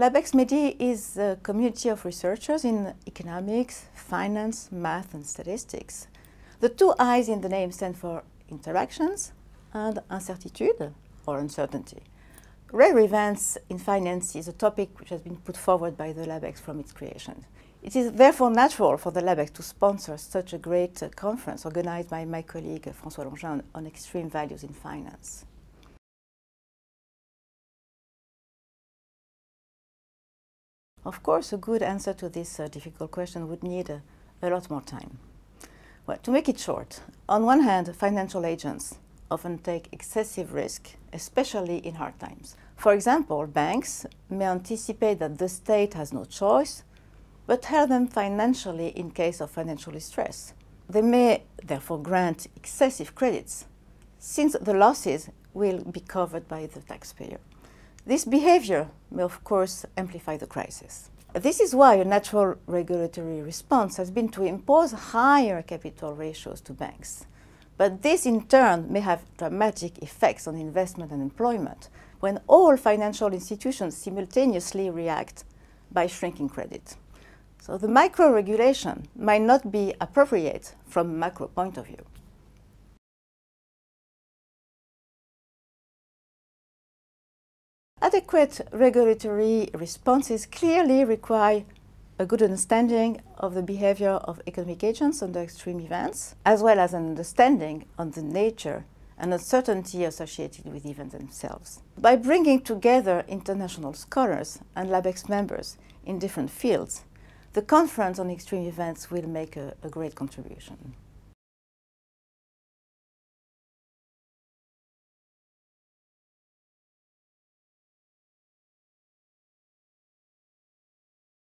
LabEx MME-DII is a community of researchers in economics, finance, math and statistics. The two I's in the name stand for interactions and incertitude or uncertainty. Rare events in finance is a topic which has been put forward by the LabEx from its creation. It is therefore natural for the LabEx to sponsor such a great uh, conference organized by my colleague François Longin on extreme values in finance. Of course, a good answer to this uh, difficult question would need a, a lot more time. Well, to make it short, on one hand, financial agents often take excessive risk, especially in hard times. For example, banks may anticipate that the state has no choice, but help them financially in case of financial distress. They may therefore grant excessive credits, since the losses will be covered by the taxpayer. This behavior may, of course, amplify the crisis. This is why a natural regulatory response has been to impose higher capital ratios to banks. But this, in turn, may have dramatic effects on investment and employment when all financial institutions simultaneously react by shrinking credit. So the micro regulation might not be appropriate from a macro point of view. Adequate regulatory responses clearly require a good understanding of the behavior of economic agents under extreme events, as well as an understanding of the nature and uncertainty associated with events themselves. By bringing together international scholars and LabEx members in different fields, the conference on extreme events will make a, a great contribution.